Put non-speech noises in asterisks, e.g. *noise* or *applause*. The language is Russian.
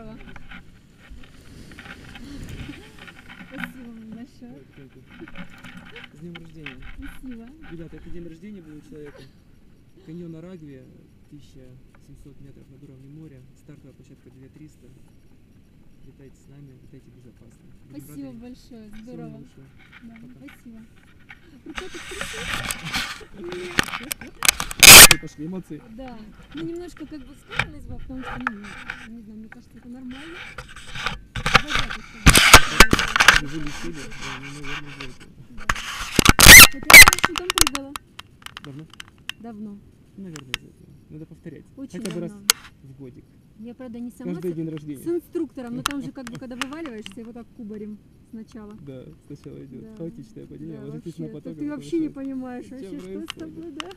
Здорово. Спасибо вам большое. С днем рождения. Спасибо. Ребята, это день рождения был у человека. Каньон Арагвия, 1700 метров над уровнем моря. Стартовая площадка 2300. Летайте с нами, летайте безопасно. Будем Спасибо рады. большое. Здорово. наилучшего. Да, Пока. спасибо. *laughs* Пошли, эмоции. Да. Ну, немножко как бы скованность была, потому что, ну, вылетели, да, ну. Да. Хотя я с парашютом прыгала. Давно? Давно. Наверное, из этого. Надо повторять. Очень Хотя бы раз в годик. Я, правда, не сама Каждый с, день с рождения. инструктором, но там же как бы, *laughs* когда вываливаешься, его так кубарем сначала. Да, сначала идет Да. хаотичное падение, Да, ложитесь на вообще, поток. ты а вообще не понимаешь вообще, что с тобой, да?